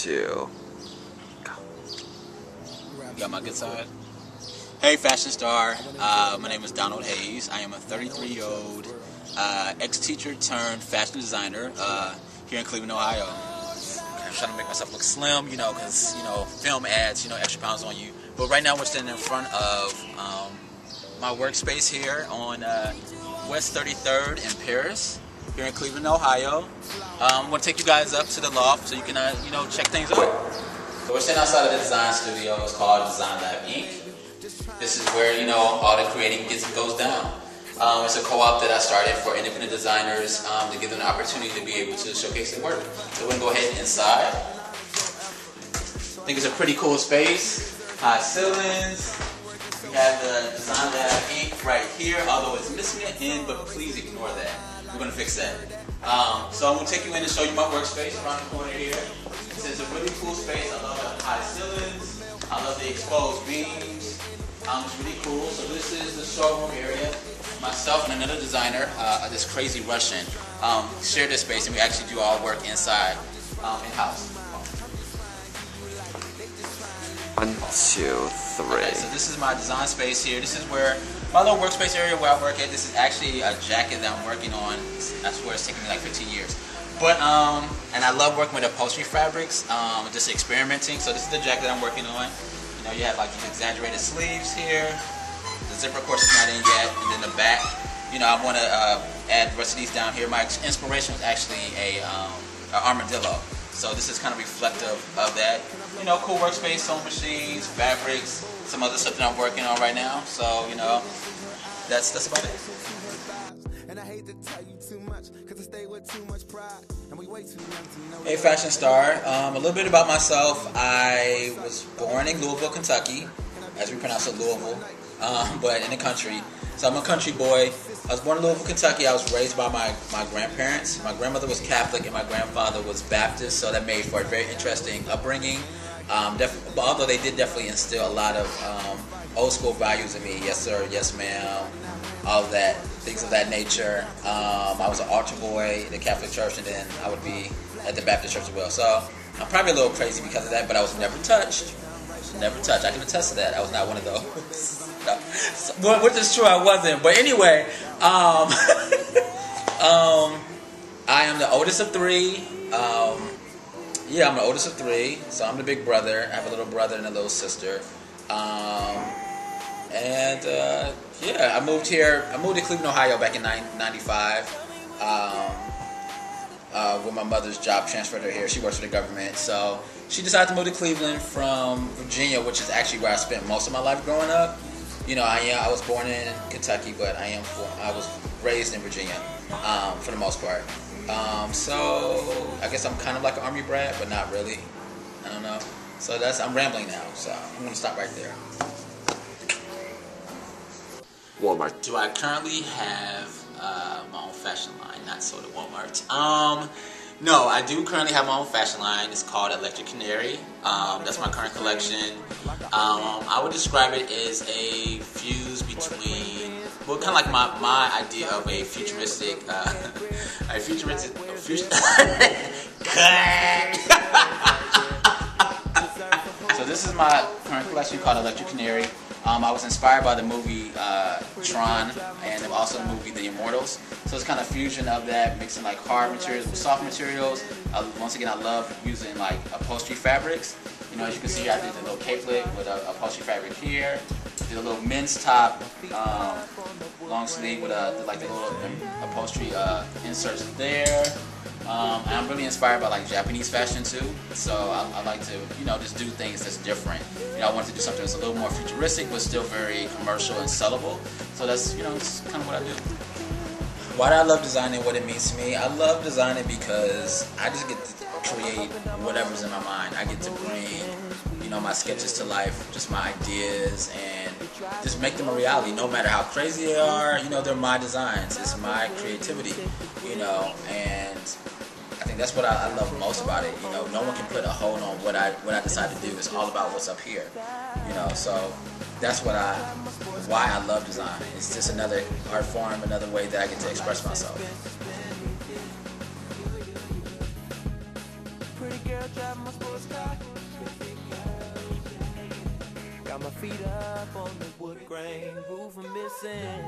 two, go. got my good side? Hey, Fashion Star. Uh, my name is Donald Hayes. I am a 33 year old uh, ex teacher turned fashion designer uh, here in Cleveland, Ohio. I'm trying to make myself look slim, you know, because, you know, film adds, you know, extra pounds on you. But right now we're standing in front of um, my workspace here on uh, West 33rd in Paris, here in Cleveland, Ohio. Um, I'm going to take you guys up to the loft so you can, uh, you know, check things out. So we're sitting outside of the design studio. It's called Design Lab Inc. This is where, you know, all the creating gets, goes down. Um, it's a co-op that I started for independent designers um, to give them the opportunity to be able to showcase their work. So we're to go ahead inside. I think it's a pretty cool space. High ceilings. We have the Design Lab Inc. right here, although it's missing an N, but please ignore that. We're to fix that. Um, so I'm to take you in and show you my workspace around the corner here. This is a really cool space. I love the high ceilings. I love the exposed beams. Um, it's really cool. So this is the showroom area. Myself and another designer, uh, this crazy Russian, um, share this space and we actually do all work inside, um, in-house. Two, three. Okay, so this is my design space here. This is where my little workspace area where I work at. This is actually a jacket that I'm working on. That's where it's taken me like 15 years. But um, and I love working with upholstery fabrics. Um, just experimenting. So this is the jacket I'm working on. You know, you have like these exaggerated sleeves here. The zipper, of course, is not in yet. And then the back. You know, I want to uh, add the rest of these down here. My inspiration was actually a um, an armadillo. So this is kind of reflective of that. You know, cool workspace, sewing machines, fabrics, some other stuff that I'm working on right now. So, you know, that's that's about it. Hey, fashion star. Um, a little bit about myself. I was born in Louisville, Kentucky, as we pronounce it, Louisville, um, but in the country. So I'm a country boy. I was born in Louisville, Kentucky. I was raised by my, my grandparents. My grandmother was Catholic and my grandfather was Baptist, so that made for a very interesting upbringing. Um, def- although they did definitely instill a lot of um, old school values in me. Yes, sir. Yes, ma'am. All that, things of that nature. Um, I was an altar boy in the Catholic Church, and then I would be at the Baptist Church as well. So I'm probably a little crazy because of that, but I was never touched. Never touched. I can attest to that. I was not one of those. which is true, I wasn't. But anyway, um, um, I am the oldest of three. Um, yeah, I'm the oldest of three, so I'm the big brother. I have a little brother and a little sister. Um, and uh, yeah, I moved here. I moved to Cleveland, Ohio back in '95. Um, uh, when my mother's job transferred her here, she works for the government, so she decided to move to Cleveland from Virginia, which is actually where I spent most of my life growing up you know, I am, I was born in Kentucky, but I am I was raised in Virginia um, for the most part. Um, so I guess I'm kind of like an army brat, but not really. I don't know. So that's I'm rambling now. So I'm gonna stop right there. Walmart. Do I currently have uh, my own fashion line? Not sold at Walmart. Um, no, I do currently have my own fashion line. It's called Electric Canary. Um, that's my current collection. Um, I would describe it as a fuse between, well, kind of like my, my idea of a futuristic, uh, a futuristic, a future, so this is my current collection called Electric Canary. Um, I was inspired by the movie uh, Tron and also the movie The Immortals. So it's kind of fusion of that, mixing like hard materials with soft materials. Uh, once again, I love using like upholstery fabrics. You know, as you can see, I did the little capelet with a upholstery fabric here. Did a little men's top, um, long sleeve with a like the little upholstery uh, inserts there. Um, I'm really inspired by like Japanese fashion too. So I, I, like to, you know, just do things that's different. You know, I wanted to do something that's a little more futuristic, but still very commercial and sellable. So that's, you know, it's kind of what I do. Why do I love designing? What it means to me? I love designing because I just get to create whatever's in my mind. I get to bring, you know, my sketches to life, just my ideas, and just make them a reality. No matter how crazy they are, you know, they're my designs. It's my creativity, you know, and I think that's what I, I, love most about it. You know, no one can put a hold on what I what I decide to do. It's all about what's up here. You know, so that's what I why I love design. It's just another art form, another way that I get to express myself. girl driving my sports car. Got my feet up on the wood grain, roof I'm missing.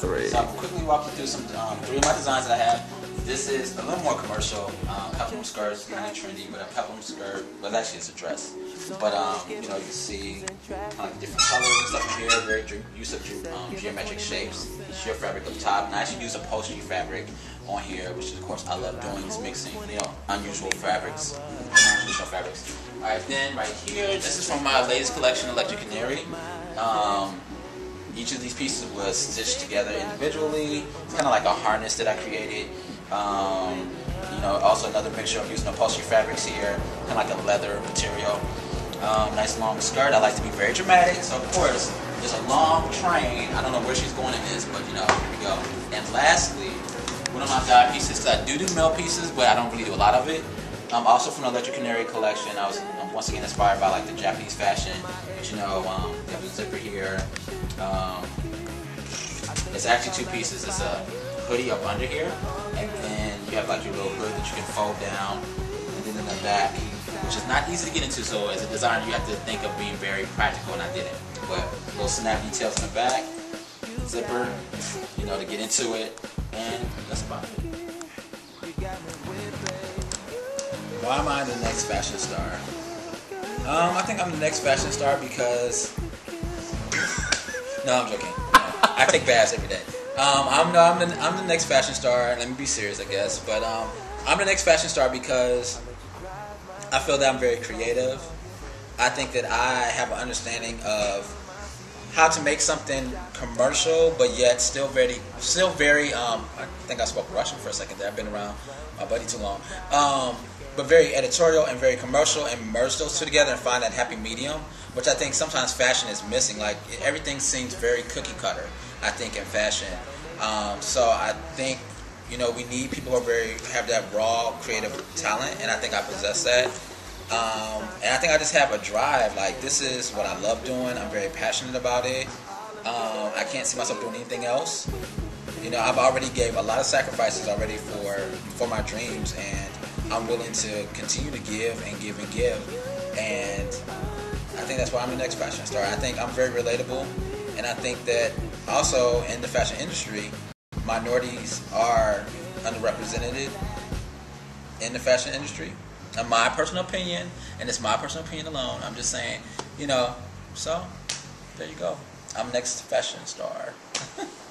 Three. So I'll quickly walk you through some um, three of my designs that I have. This is a little more commercial. Um, peplum skirts, kind of trendy, but a peplum skirt. But actually, it's a dress. But um, you know, you see different colors and stuff in here. Very use of um, geometric shapes. Sheer fabric up top, and I actually use upholstery fabric on here, which is of course I love doing is mixing you know unusual fabrics, non-traditional fabrics. All right, then right here, this is from my latest collection, Electric Canary. Um, each of these pieces was stitched together individually. It's kind of like a harness that I created. Um, you know, also another mixture of using upholstery fabrics here, kind of like a leather material. Um, nice long skirt. I like to be very dramatic, so of course there's a long train. I don't know where she's going in this, but you know, here we go. And lastly, one of my dye pieces. 'cause I do do mill pieces, but I don't really do a lot of it. Um, also from the Electric Canary collection, I was um, once again inspired by like the Japanese fashion. But, you know, um, have a zipper here. Um, it's actually two pieces. It's a hoodie up under here, and you have like your little hood that you can fold down, and then in the back, which is not easy to get into. So as a designer, you have to think of being very practical, and I did it. But little snap details in the back, zipper, you know, to get into it, and that's about it. Why am I the next fashion star? Um, I think I'm the next fashion star because. no, I'm joking. No, I take baths every day. Um, I'm no, I'm the, I'm the next fashion star. And let me be serious, I guess. But um, I'm the next fashion star because I feel that I'm very creative. I think that I have an understanding of how to make something commercial, but yet still very, still very. Um, I think I spoke Russian for a second there. I've been around my buddy too long. Um, but very editorial and very commercial, and merge those two together and find that happy medium, which I think sometimes fashion is missing. Like everything seems very cookie cutter. I think in fashion. Um, so I think you know we need people who are very have that raw creative talent, and I think I possess that. Um, and I think I just have a drive. Like this is what I love doing. I'm very passionate about it. Um, I can't see myself doing anything else. You know, I've already gave a lot of sacrifices already for for my dreams, and I'm willing to continue to give and give and give. And I think that's why I'm the next fashion star. I think I'm very relatable, and I think that also in the fashion industry, minorities are underrepresented in the fashion industry. In my personal opinion, and it's my personal opinion alone. I'm just saying, you know. So there you go. I'm next fashion star.